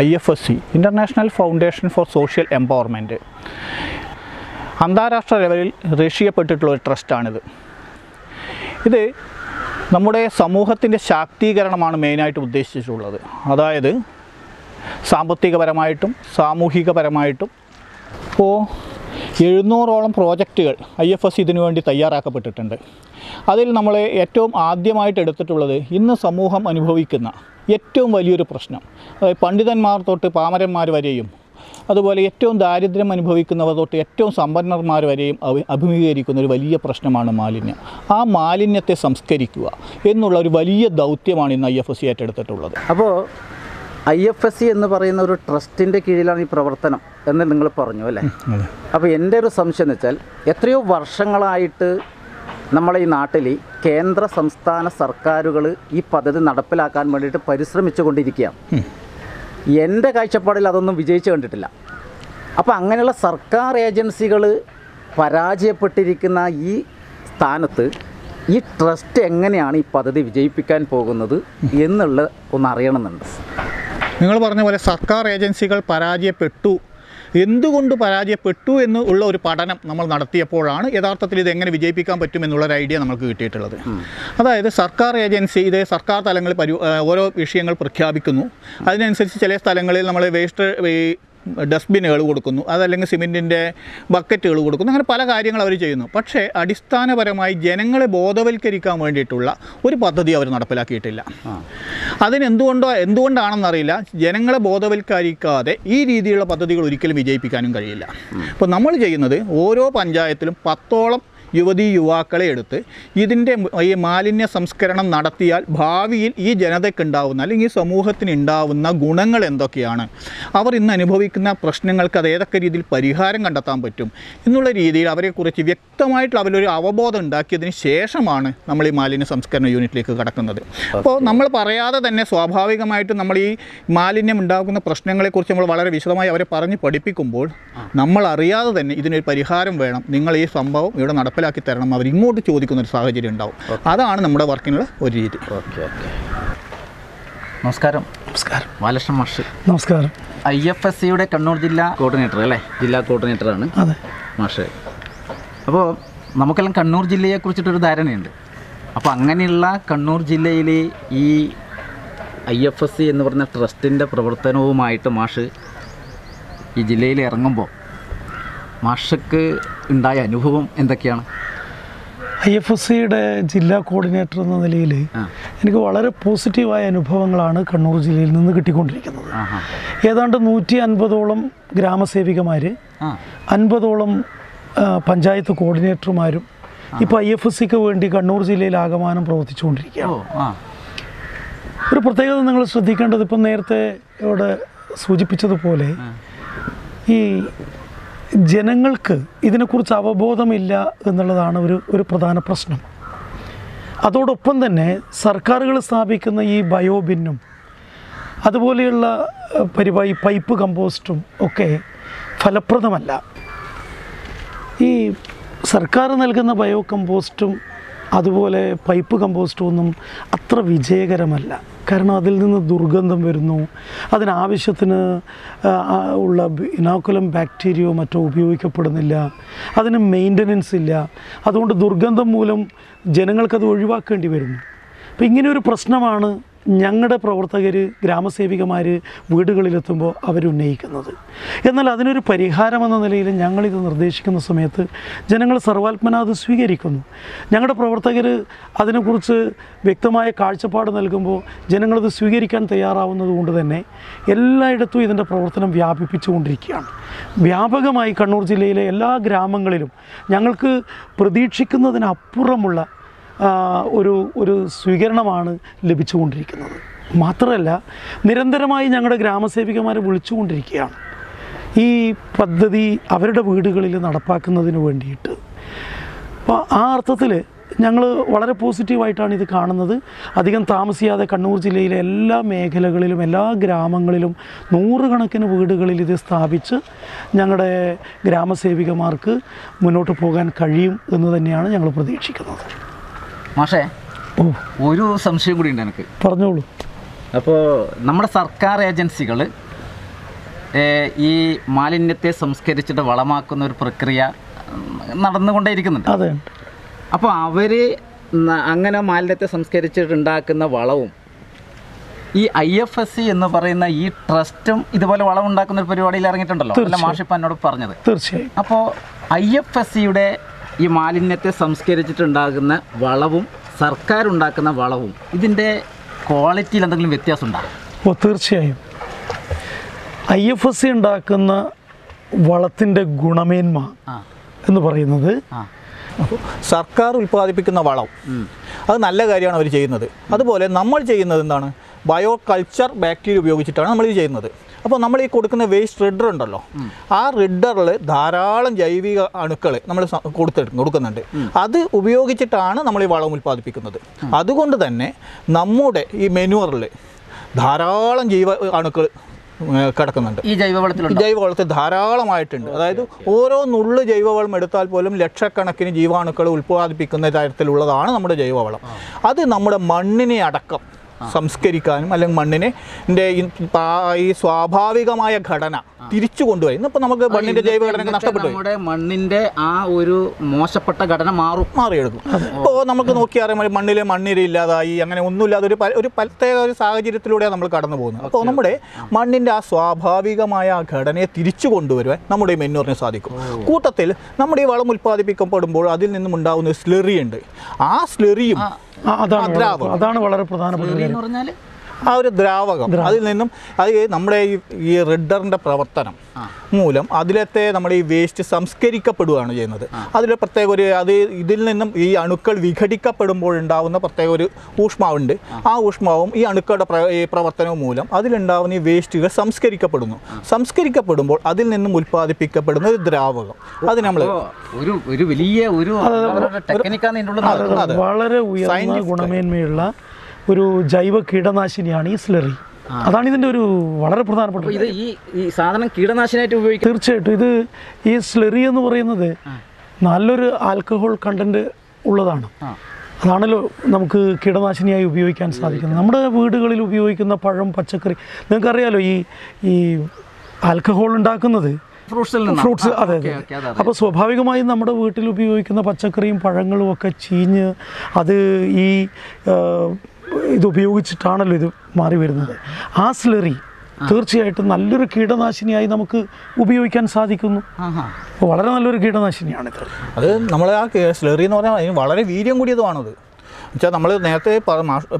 I F S C international foundation for social empowerment അന്താരാഷ്ട്ര ലെവലിൽ രക്ഷിക്കപ്പെട്ടിട്ടുള്ള ഒരു ട്രസ്റ്റാണിത്. ഇത് നമ്മുടെ സമൂഹത്തിന്റെ ശാക്തീകരണമാണ് മെയിനായിട്ട് ഉദ്ദേശിച്ചിട്ടുള്ളത്. അതായത് സാമ്പത്തികപരമായിട്ടും സാമൂഹികപരമായിട്ടും ഇപ്പോൾ എഴുന്നൂറോളം പ്രോജക്റ്റുകൾ ഐ എഫ് എസ് ഇതിനു വേണ്ടി തയ്യാറാക്കപ്പെട്ടിട്ടുണ്ട്. അതിൽ നമ്മൾ ഏറ്റവും ആദ്യമായിട്ട് എടുത്തിട്ടുള്ളത് ഇന്ന് സമൂഹം അനുഭവിക്കുന്ന ഏറ്റവും വലിയൊരു പ്രശ്നം. അതായത് പണ്ഡിതന്മാർ തൊട്ട് പാമരന്മാർ വരെയും അതുപോലെ ഏറ്റവും ദാരിദ്ര്യം അനുഭവിക്കുന്നവർ തൊട്ട് ഏറ്റവും സമ്പന്നന്മാർ വരെയും അഭിമുഖീകരിക്കുന്ന ഒരു വലിയ പ്രശ്നമാണ് മാലിന്യം. ആ മാലിന്യത്തെ സംസ്കരിക്കുക എന്നുള്ള ഒരു വലിയ ദൗത്യമാണ് ഇന്ന് ഐ എഫ് എസ് സി ഏറ്റെടുത്തിട്ടുള്ളത്. അപ്പോൾ ഐ എഫ് എസ് സി എന്ന് പറയുന്ന ഒരു ട്രസ്റ്റിന്റെ കീഴിലാണ് ഈ പ്രവർത്തനം എന്ന് നിങ്ങൾ പറഞ്ഞു അല്ലേ? അപ്പോൾ എന്റെ ഒരു സംശയം എന്ന് വെച്ചാൽ എത്രയോ വർഷങ്ങളായിട്ട് നമ്മളെ ഈ നാട്ടിൽ കേന്ദ്ര സംസ്ഥാന സർക്കാരുകൾ ഈ പദ്ധതി നടപ്പിലാക്കാൻ വേണ്ടിയിട്ട് പരിശ്രമിച്ചു കൊണ്ടിരിക്കുകയാണ് എന്റെ കാഴ്ചപ്പാടിൽ അതൊന്നും വിജയിച്ചു കണ്ടിട്ടില്ല. അപ്പോൾ അങ്ങനെയുള്ള സർക്കാർ ഏജൻസികൾ പരാജയപ്പെട്ടിരിക്കുന്ന ഈ സ്ഥാനത്ത് ഈ ട്രസ്റ്റ് എങ്ങനെയാണ് ഈ പദ്ധതി വിജയിപ്പിക്കാൻ പോകുന്നത് എന്നുള്ള ഒന്ന് അറിയണമെന്നുണ്ട്. നിങ്ങൾ പറഞ്ഞ പോലെ സർക്കാർ ഏജൻസികൾ പരാജയപ്പെട്ടു എന്തുകൊണ്ട് പരാജയപ്പെട്ടു എന്ന് ഉള്ള ഒരു പഠനം നമ്മൾ നടത്തിയപ്പോഴാണ് യഥാർത്ഥത്തിൽ ഇത് എങ്ങനെ വിജയിപ്പിക്കാൻ പറ്റും എന്നുള്ളൊരു ഐഡിയ നമുക്ക് കിട്ടിയിട്ടുള്ളത്. അതായത് സർക്കാർ ഏജൻസി ഇത് സർക്കാർ തലങ്ങളിൽ പരി ഓരോ വിഷയങ്ങൾ പ്രഖ്യാപിക്കുന്നു. അതിനനുസരിച്ച് ചില സ്ഥലങ്ങളിൽ നമ്മൾ വേസ്റ്റ് ഡസ്റ്റ്ബിനുകൾ കൊടുക്കുന്നു അതല്ലെങ്കിൽ സിമെന്റിന്റെ ബക്കറ്റുകൾ കൊടുക്കുന്നു അങ്ങനെ പല കാര്യങ്ങൾ അവർ ചെയ്യുന്നു. പക്ഷേ അടിസ്ഥാനപരമായി ജനങ്ങളെ ബോധവൽക്കരിക്കാൻ വേണ്ടിയിട്ടുള്ള ഒരു പദ്ധതി അവർ നടപ്പിലാക്കിയിട്ടില്ല. അതിനെന്തുകൊണ്ടോ എന്തുകൊണ്ടാണെന്നറിയില്ല ജനങ്ങളെ ബോധവൽക്കരിക്കാതെ ഈ രീതിയിലുള്ള പദ്ധതികൾ ഒരിക്കലും വിജയിപ്പിക്കാനും കഴിയില്ല. അപ്പോൾ നമ്മൾ ചെയ്യുന്നത് ഓരോ പഞ്ചായത്തിലും പത്തോളം യുവതീ യുവാക്കളെ എടുത്ത് ഇതിന്റെ ഈ മാലിന്യ സംസ്കരണം നടത്തിയാൽ ഭാവിയിൽ ഈ ജനതയ്ക്കുണ്ടാവുന്ന അല്ലെങ്കിൽ ഈ സമൂഹത്തിന് ഉണ്ടാവുന്ന ഗുണങ്ങൾ എന്തൊക്കെയാണ്? അവർ ഇന്ന് അനുഭവിക്കുന്ന പ്രശ്നങ്ങൾക്ക് അത് ഏതൊക്കെ രീതിയിൽ പരിഹാരം കണ്ടെത്താൻ പറ്റും? എന്നുള്ള രീതിയിൽ അവരെക്കുറിച്ച് വ്യക്തമായിട്ടുള്ള അവരൊരു അവബോധം ഉണ്ടാക്കിയതിന് ശേഷമാണ് നമ്മൾ ഈ മാലിന്യ സംസ്കരണ യൂണിറ്റിലേക്ക് കടക്കുന്നത്. അപ്പോൾ നമ്മൾ പറയാതെ തന്നെ സ്വാഭാവികമായിട്ടും നമ്മൾ ഈ മാലിന്യം ഉണ്ടാക്കുന്ന പ്രശ്നങ്ങളെക്കുറിച്ച് നമ്മൾ വളരെ വിശദമായി അവരെ പറഞ്ഞ് പഠിപ്പിക്കുമ്പോൾ നമ്മൾ അറിയാതെ തന്നെ ഇതിനൊരു പരിഹാരം വേണം. നിങ്ങൾ ഈ സംഭവം ഇവിടെ നടപ്പിലാക്കി തരണം. അവർ ഇങ്ങോട്ട് ചോദിക്കുന്ന ഒരു സാഹചര്യം ഉണ്ടാവും. അതാണ് നമ്മുടെ വർക്കിനുള്ള ഒരു രീതി. Okay okay. നമസ്കാരം. നമസ്കാരം. ബാലകൃഷ്ണൻ മാഷ്. നമസ്കാരം. ഐ എഫ് എസ് സിയുടെ കണ്ണൂർ ജില്ലാ കോർഡിനേറ്റർ അല്ലേ? ജില്ലാ കോർഡിനേറ്ററാണ് അതെ. മാഷ്. അപ്പോൾ നമുക്കെല്ലാം കണ്ണൂർ ജില്ലയെ കുറിച്ചിട്ടൊരു ധാരണയുണ്ട്. അപ്പോൾ അങ്ങനെയുള്ള കണ്ണൂർ ജില്ലയിൽ ഈ ഐ എഫ് എസ് സി എന്ന് പറഞ്ഞ ട്രസ്റ്റിന്റെ പ്രവർത്തനവുമായിട്ട് മാഷ് ഈ ജില്ലയിൽ ഇറങ്ങുമ്പോൾ മാഷക്ക് ഉണ്ടായ അനുഭവം എന്തൊക്കെയാണ്? ഐ എഫ് എസ് സിയുടെ ജില്ലാ കോർഡിനേറ്റർ എന്ന നിലയിൽ എനിക്ക് വളരെ പോസിറ്റീവായ അനുഭവങ്ങളാണ് കണ്ണൂർ ജില്ലയിൽ നിന്ന് കിട്ടിക്കൊണ്ടിരിക്കുന്നത്. ഏതാണ്ട് നൂറ്റി അൻപതോളം ഗ്രാമസേവികമാർ അൻപതോളം പഞ്ചായത്ത് കോർഡിനേറ്റർമാരും ഇപ്പോൾ ഐ എഫ് എസ് സിക്ക് വേണ്ടി കണ്ണൂർ ജില്ലയിൽ ആകമാനം പ്രവർത്തിച്ചുകൊണ്ടിരിക്കുകയാണ്. ഒരു പ്രത്യേകത നിങ്ങൾ ശ്രദ്ധിക്കേണ്ടത് ഇപ്പം നേരത്തെ ഇവിടെ സൂചിപ്പിച്ചതുപോലെ ഈ ജനങ്ങൾക്ക് ഇതിനെക്കുറിച്ച് അവബോധമില്ല എന്നുള്ളതാണ് ഒരു ഒരു പ്രധാന പ്രശ്നം. അതോടൊപ്പം തന്നെ സർക്കാരുകൾ സ്ഥാപിക്കുന്ന ഈ ബയോബിന്നും അതുപോലെയുള്ള പരിപാടി പൈപ്പ് കമ്പോസ്റ്റും ഒക്കെ ഫലപ്രദമല്ല. ഈ സർക്കാർ നൽകുന്ന ബയോ കമ്പോസ്റ്റും അതുപോലെ പൈപ്പ് കമ്പോസ്റ്റൊന്നും അത്ര വിജയകരമല്ല. കാരണം അതിൽ നിന്ന് ദുർഗന്ധം വരുന്നു. അതിനാവശ്യത്തിന് ഉള്ള ഇനോക്കുലം ബാക്ടീരിയോ മറ്റോ ഉപയോഗിക്കപ്പെടുന്നില്ല. അതിന് മെയിന്റനൻസ് ഇല്ല. അതുകൊണ്ട് ദുർഗന്ധം മൂലം ജനങ്ങൾക്കത് ഒഴിവാക്കേണ്ടി വരുന്നു. അപ്പം ഇങ്ങനെയൊരു പ്രശ്നമാണ് ഞങ്ങളുടെ പ്രവർത്തകർ ഗ്രാമസേവികമാർ വീടുകളിലെത്തുമ്പോൾ അവരുന്നയിക്കുന്നത്. എന്നാൽ അതിനൊരു പരിഹാരമെന്ന നിലയിൽ ഞങ്ങളിത് നിർദ്ദേശിക്കുന്ന സമയത്ത് ജനങ്ങൾ സർവാത്മന അത് സ്വീകരിക്കുന്നു. ഞങ്ങളുടെ പ്രവർത്തകർ അതിനെക്കുറിച്ച് വ്യക്തമായ കാഴ്ചപ്പാട് നൽകുമ്പോൾ ജനങ്ങളത് സ്വീകരിക്കാൻ തയ്യാറാവുന്നത് കൊണ്ട് തന്നെ എല്ലായിടത്തും ഇതിന്റെ പ്രവർത്തനം വ്യാപിപ്പിച്ചുകൊണ്ടിരിക്കുകയാണ്. വ്യാപകമായി കണ്ണൂർ ജില്ലയിലെ എല്ലാ ഗ്രാമങ്ങളിലും ഞങ്ങൾക്ക് പ്രതീക്ഷിക്കുന്നതിനപ്പുറമുള്ള ഒരു ഒരു സ്വീകരണമാണ് ലഭിച്ചുകൊണ്ടിരിക്കുന്നത്. മാത്രമല്ല നിരന്തരമായി ഞങ്ങളുടെ ഗ്രാമസേവികമാരെ വിളിച്ചുകൊണ്ടിരിക്കുകയാണ്. ഈ പദ്ധതി അവരുടെ വീടുകളിൽ നടപ്പാക്കുന്നതിന് വേണ്ടിയിട്ട്. അപ്പോൾ ആ അർത്ഥത്തിൽ ഞങ്ങൾ വളരെ പോസിറ്റീവായിട്ടാണ് ഇത് കാണുന്നത്. അധികം താമസിയാതെ കണ്ണൂർ ജില്ലയിലെ എല്ലാ മേഖലകളിലും എല്ലാ ഗ്രാമങ്ങളിലും നൂറുകണക്കിന് വീടുകളിൽ ഇത് സ്ഥാപിച്ച് ഞങ്ങളുടെ ഗ്രാമസേവികമാർക്ക് മുന്നോട്ട് പോകാൻ കഴിയും എന്ന് തന്നെയാണ് ഞങ്ങൾ പ്രതീക്ഷിക്കുന്നത്. മാഷേ ഒരു സംശയം കൂടി ഉണ്ട് എനിക്ക്. പറഞ്ഞോളൂ. അപ്പോൾ നമ്മുടെ സർക്കാർ ഏജൻസികൾ ഈ മാലിന്യത്തെ സംസ്കരിച്ചിട്ട് വളമാക്കുന്ന ഒരു പ്രക്രിയ നടന്നുകൊണ്ടേയിരിക്കുന്നുണ്ട്. അതെ. അപ്പോൾ അവർ അങ്ങനെ മാലിന്യത്തെ സംസ്കരിച്ചിട്ട് ഉണ്ടാക്കുന്ന വളവും ഈ ഐ എഫ് എസ് സി എന്ന് പറയുന്ന ഈ ട്രസ്റ്റും ഇതുപോലെ വളം ഉണ്ടാക്കുന്ന ഒരു പരിപാടിയിൽ ഇറങ്ങിയിട്ടുണ്ടല്ലോ? അല്ല മാഷിപ്പ എന്നോട് പറഞ്ഞത്. തീർച്ചയായും. അപ്പോൾ ഐ എഫ് എസ് സിയുടെ ഈ മാലിന്യത്തെ സംസ്കരിച്ചിട്ടുണ്ടാകുന്ന വളവും സർക്കാർ ഉണ്ടാക്കുന്ന വളവും ഇതിന്റെ ക്വാളിറ്റിയിൽ എന്തെങ്കിലും വ്യത്യാസം ഉണ്ടാകും ഓ തീർച്ചയായും. ഐ എഫ് എസ് സി ഉണ്ടാക്കുന്ന വളത്തിന്റെ ഗുണമേന്മ എന്ന് പറയുന്നത് അപ്പോൾ സർക്കാർ ഉൽപ്പാദിപ്പിക്കുന്ന വളം. അത് നല്ല കാര്യമാണ് അവർ ചെയ്യുന്നത്. അതുപോലെ നമ്മൾ ചെയ്യുന്നത് എന്താണ്? ബയോ കൾച്ചർ ബാക്ടീരിയ ഉപയോഗിച്ചിട്ടാണ് നമ്മൾ ഇത് ചെയ്യുന്നത്. അപ്പോൾ നമ്മൾ ഈ കൊടുക്കുന്ന വേസ്റ്റ് റിഡർ ഉണ്ടല്ലോ. ആ റിഡറിൽ ധാരാളം ജൈവിക അണുക്കൾ നമ്മൾ കൊടുത്ത് കൊടുക്കുന്നുണ്ട്. അത് ഉപയോഗിച്ചിട്ടാണ് നമ്മൾ ഈ വളം ഉൽപ്പാദിപ്പിക്കുന്നത്. അതുകൊണ്ട് തന്നെ നമ്മുടെ ഈ മെനുവറിൽ ധാരാളം ജീവ അണുക്കൾ കിടക്കുന്നുണ്ട്. ഈ ജൈവവളത്തിൽ ജൈവവളത്തിൽ ധാരാളമായിട്ടുണ്ട്. അതായത് ഓരോ നുള്ളു ജൈവവളം എടുത്താൽ പോലും ലക്ഷക്കണക്കിന് ജീവാണുക്കൾ ഉൽപ്പാദിപ്പിക്കുന്ന തരത്തിലുള്ളതാണ് നമ്മുടെ ജൈവവളം. അത് നമ്മുടെ മണ്ണിനെ അടക്കം സംസ്കരിക്കാനും അല്ലെങ്കിൽ മണ്ണിനെ ഈ സ്വാഭാവികമായ ഘടന തിരിച്ചു കൊണ്ടുവരും. ഇന്നിപ്പോൾ നമുക്ക് മണ്ണിന്റെ ജൈവഘടന നഷ്ടപ്പെട്ടു നമ്മുടെ മണ്ണിന്റെ ആ ഒരു മോശപ്പെട്ട ഘടന മാറും. മാറിയെടുക്കും. ഇപ്പോൾ നമുക്ക് നോക്കിയാൽ മണ്ണിൽ മണ്ണിര ഇല്ലാതായി അങ്ങനെ ഒന്നുമില്ലാതെ ഒരു ഒരു പ്രത്യേക ഒരു സാഹചര്യത്തിലൂടെയാണ് നമ്മൾ കടന്നു പോകുന്നത് അപ്പോൾ നമ്മുടെ മണ്ണിന്റെ ആ സ്വാഭാവികമായ ആ ഘടനയെ തിരിച്ചു കൊണ്ടുവരുവാൻ നമ്മുടെ ഈ മെന്നൂറിന് സാധിക്കും. കൂട്ടത്തിൽ നമ്മുടെ ഈ വളം ഉൽപ്പാദിപ്പിക്കപ്പെടുമ്പോൾ അതിൽ നിന്നും ഉണ്ടാകുന്ന സ്ലെറി ഉണ്ട്. ആ സ്ലെറിയും അതാണ് വളരെ- അതാണ് വളരെ പ്രധാനപ്പെട്ട കാര്യം. എന്ന് പറഞ്ഞാൽ ആ ഒരു ദ്രാവകം അതിൽ നിന്നും അത് നമ്മുടെ ഈ ഈ റിഡറിന്റെ പ്രവർത്തനം മൂലം അതിലത്തെ നമ്മുടെ ഈ വേസ്റ്റ് സംസ്കരിക്കപ്പെടുകയാണ് ചെയ്യുന്നത്. അതിൽ പ്രത്യേക ഒരു അത് ഇതിൽ നിന്നും ഈ അണുക്കൾ വിഘടിക്കപ്പെടുമ്പോൾ ഉണ്ടാകുന്ന പ്രത്യേക ഒരു ഊഷ്മാവുണ്ട്. ആ. ഊഷ്മാവും ഈ അണുക്കളുടെ പ്ര ഈ പ്രവർത്തനവും മൂലം അതിലുണ്ടാകുന്ന ഈ വേസ്റ്റുകൾ സംസ്കരിക്കപ്പെടുന്നു. സംസ്കരിക്കപ്പെടുമ്പോൾ അതിൽ നിന്നും ഉൽപ്പാദിപ്പിക്കപ്പെടുന്ന ഒരു ദ്രാവകം. അത് നമ്മൾ ഒരു ഒരു വലിയ ഒരു ടെക്നിക്കാണ്. വളരെ ഉയർന്ന ഗുണമേന്മയുള്ള ഒരു ജൈവ കീടനാശിനിയാണ് ഈ സ്ലറി. അതാണ് ഇതിന്റെ ഒരു വളരെ പ്രധാനപ്പെട്ട ഇത് ഈ ഈ സാധനം കീടനാശിനിയായിട്ട് ഉപയോഗിക്കും തീർച്ചയായിട്ടും. ഇത് ഈ സ്ലെറി എന്ന് പറയുന്നത് നല്ലൊരു ആൽക്കഹോൾ കണ്ടന്റ് ഉള്ളതാണ്. അതാണല്ലോ നമുക്ക് കീടനാശിനിയായി ഉപയോഗിക്കാൻ സാധിക്കുന്നത്. നമ്മുടെ വീടുകളിൽ ഉപയോഗിക്കുന്ന പഴം പച്ചക്കറി നിങ്ങൾക്കറിയാലോ ഈ ഈ ആൽക്കഹോൾ ഉണ്ടാക്കുന്നത്? ഫ്രൂട്ട്സ് അതെ അതെ. അപ്പോൾ സ്വാഭാവികമായും നമ്മുടെ വീട്ടിൽ ഉപയോഗിക്കുന്ന പച്ചക്കറിയും പഴങ്ങളും ഒക്കെ ചീഞ്ഞ് അത് ഈ ഇത് ഉപയോഗിച്ചിട്ടാണല്ലോ ഇത് മാറി വരുന്നത്. ആ സ്ലറി തീർച്ചയായിട്ടും നല്ലൊരു കീടനാശിനിയായി നമുക്ക് ഉപയോഗിക്കാൻ സാധിക്കുന്നു. വളരെ നല്ലൊരു കീടനാശിനിയാണിത്. അത് നമ്മൾ ആ സ്ലറി എന്ന് പറഞ്ഞാൽ അതിന് വളരെ വീര്യം കൂടിയതുമാണത്. വെച്ചാൽ നമ്മൾ നേരത്തെ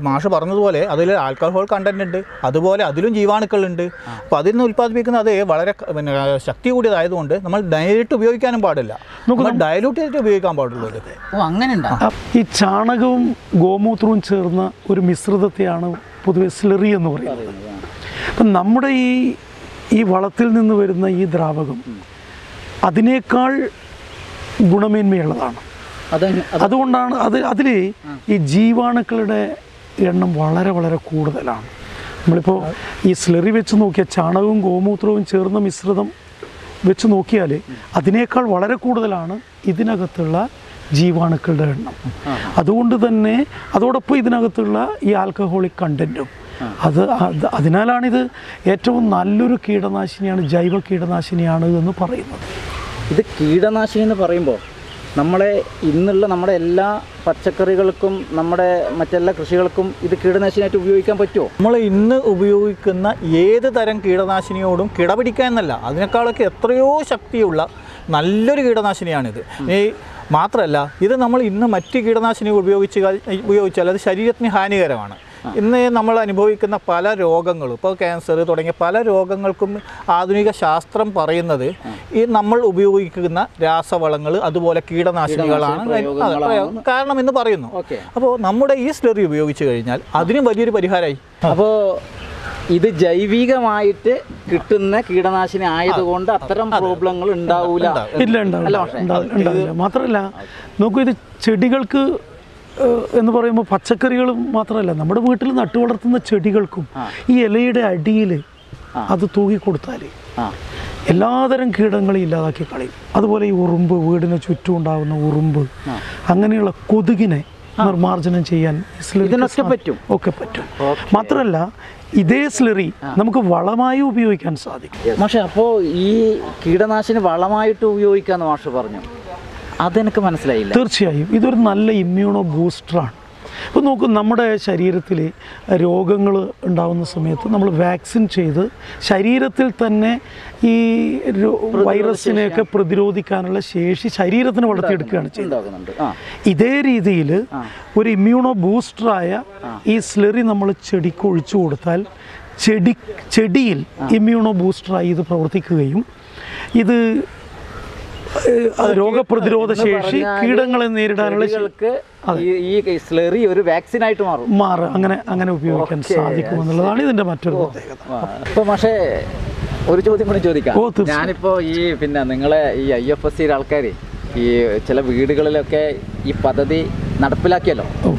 മാഷ് പറഞ്ഞതുപോലെ അതിൽ ആൽക്കഹോൾ കണ്ടന്റ് ഉണ്ട് അതുപോലെ അതിലും ജീവാണുക്കളുണ്ട്. അപ്പോൾ അതിൽ നിന്ന് ഉൽപ്പാദിപ്പിക്കുന്ന അത് വളരെ പിന്നെ ശക്തി കൂടിയതായതുകൊണ്ട് നമ്മൾ നേരിട്ട് ഉപയോഗിക്കാനും പാടില്ല. നമ്മൾ ഡയലൂട്ട് ചെയ്തിട്ട് ഉപയോഗിക്കാൻ പാടുള്ളൂ ഓ അങ്ങനെ ഈ ചാണകവും ഗോമൂത്രവും ചേർന്ന ഒരു മിശ്രിതത്തെയാണ് പൊതുവെ സ്ലറി എന്ന് പറയുന്നത്. അപ്പം നമ്മുടെ ഈ ഈ വളത്തിൽ നിന്ന് വരുന്ന ഈ ദ്രാവകം അതിനേക്കാൾ ഗുണമേന്മയുള്ളതാണ്. അതുകൊണ്ടാണ് അത് അതിൽ ഈ ജീവാണുക്കളുടെ എണ്ണം വളരെ വളരെ കൂടുതലാണ്. നമ്മളിപ്പോൾ ഈ സ്ലറി വെച്ച് നോക്കിയാൽ ചാണകവും ഗോമൂത്രവും ചേർന്ന മിശ്രിതം വെച്ച് നോക്കിയാൽ അതിനേക്കാൾ വളരെ കൂടുതലാണ് ഇതിനകത്തുള്ള ജീവാണുക്കളുടെ എണ്ണം. അതുകൊണ്ട് തന്നെ അതോടൊപ്പം ഇതിനകത്തുള്ള ഈ ആൽക്കഹോളിക് കണ്ടന്റും അത് അത് അതിനാലാണിത് ഏറ്റവും നല്ലൊരു കീടനാശിനിയാണ് ജൈവ കീടനാശിനിയാണ് എന്ന് പറയുന്നത്. ഇത് കീടനാശിനി എന്ന് പറയുമ്പോൾ നമ്മളെ ഇന്നുള്ള നമ്മുടെ എല്ലാ പച്ചക്കറികൾക്കും നമ്മുടെ മറ്റെല്ലാ കൃഷികൾക്കും ഇത് കീടനാശിനിയായിട്ട് ഉപയോഗിക്കാൻ പറ്റുമോ നമ്മൾ ഇന്ന് ഉപയോഗിക്കുന്ന ഏത് തരം കീടനാശിനിയോടും കിടപിടിക്കാൻ എന്നല്ല. അതിനേക്കാളൊക്കെ എത്രയോ ശക്തിയുള്ള നല്ലൊരു കീടനാശിനിയാണിത്. ഈ മാത്രമല്ല ഇത് നമ്മൾ ഇന്ന് മറ്റ് കീടനാശിനി ഉപയോഗിച്ച് ഉപയോഗിച്ചാൽ അത് ശരീരത്തിന് ഹാനികരമാണ്. ഇന്ന് നമ്മൾ അനുഭവിക്കുന്ന പല രോഗങ്ങളും ഇപ്പോൾ ക്യാൻസർ തുടങ്ങിയ പല രോഗങ്ങൾക്കും ആധുനിക ശാസ്ത്രം പറയുന്നത് ഈ നമ്മൾ ഉപയോഗിക്കുന്ന രാസവളങ്ങൾ അതുപോലെ കീടനാശിനികളാണ്. കാരണം എന്ന് പറയുന്നു. അപ്പോൾ നമ്മുടെ ഈ സ്ലറി ഉപയോഗിച്ച് കഴിഞ്ഞാൽ അതിനും വലിയൊരു പരിഹാരമായി അപ്പോൾ ഇത് ജൈവികമായിട്ട് കിട്ടുന്ന കീടനാശിനി ആയതുകൊണ്ട് അത്തരം പ്രോബ്ലങ്ങൾ ഉണ്ടാവൂല. ഇല്ല ഉണ്ടാവില്ല. ഉണ്ടാവില്ല. മാത്രമല്ല നോക്കൂ ഇത് ചെടികൾക്ക് എന്ന് പറയുമ്പോൾ പച്ചക്കറികളും മാത്രമല്ല നമ്മുടെ വീട്ടിൽ നട്ടു വളർത്തുന്ന ചെടികൾക്കും ഈ ഇലയുടെ അടിയിൽ അത് തൂകി കൊടുത്താൽ എല്ലാതരം കീടങ്ങളും ഇല്ലാതാക്കി കളയും. അതുപോലെ ഈ ഉറുമ്പ് വീടിന് ചുറ്റും ഉണ്ടാകുന്ന ഉറുമ്പ് അങ്ങനെയുള്ള കൊതുകിനെ നിർമ്മാർജനം ചെയ്യാൻ ഇതിനൊക്കെ പറ്റും? ഒക്കെ പറ്റും. മാത്രമല്ല ഇതേ സ്ലറി നമുക്ക് വളമായി ഉപയോഗിക്കാൻ സാധിക്കും. പക്ഷെ അപ്പോൾ ഈ കീടനാശിനി വളമായിട്ട് ഉപയോഗിക്കാന്ന് മാഷ് പറഞ്ഞു. അതെനിക്ക് മനസ്സിലായില്ല. തീർച്ചയായും. ഇതൊരു നല്ല ഇമ്മ്യൂണോ ബൂസ്റ്ററാണ് ഇപ്പോൾ നോക്കൂ നമ്മുടെ ശരീരത്തിൽ രോഗങ്ങൾ ഉണ്ടാകുന്ന സമയത്ത് നമ്മൾ വാക്സിൻ ചെയ്ത് ശരീരത്തിൽ തന്നെ ഈ വൈറസിനെയൊക്കെ പ്രതിരോധിക്കാനുള്ള ശേഷി ശരീരത്തിന് വളർത്തിയെടുക്കുകയാണ് ചെയ്യുന്നത്. ഇതേ രീതിയിൽ ഒരു ഇമ്മ്യൂണോ ബൂസ്റ്ററായ ഈ സ്ലെറി നമ്മൾ ചെടിക്ക് ഒഴിച്ചു കൊടുത്താൽ ചെടി ചെടിയിൽ ഇമ്മ്യൂണോ ബൂസ്റ്ററായി ഇത് പ്രവർത്തിക്കുകയും ഇത് രോഗപ്രതിരോധ ശേഷി കീടങ്ങളെ നേരിടാനുള്ള ഈ സ്ലെറി ഒരു വാക്സിൻ ആയിട്ട് മാറും. മാറും. അങ്ങനെ അങ്ങനെ ഉപയോഗിക്കാൻ സാധിക്കും എന്നുള്ളതാണ് ഇതിന്റെ മറ്റൊരു പ്രത്യേകത. ഇപ്പൊ പക്ഷേ ഒരു ചോദ്യം കൂടി ചോദിക്കാം. ഞാനിപ്പോ ഈ പിന്നെ നിങ്ങളെ ഈ ഐ എഫ് എസ് സിയുടെ ആൾക്കാർ ഈ ചില വീടുകളിലൊക്കെ ഈ പദ്ധതി നടപ്പിലാക്കിയല്ലോ. അപ്പോ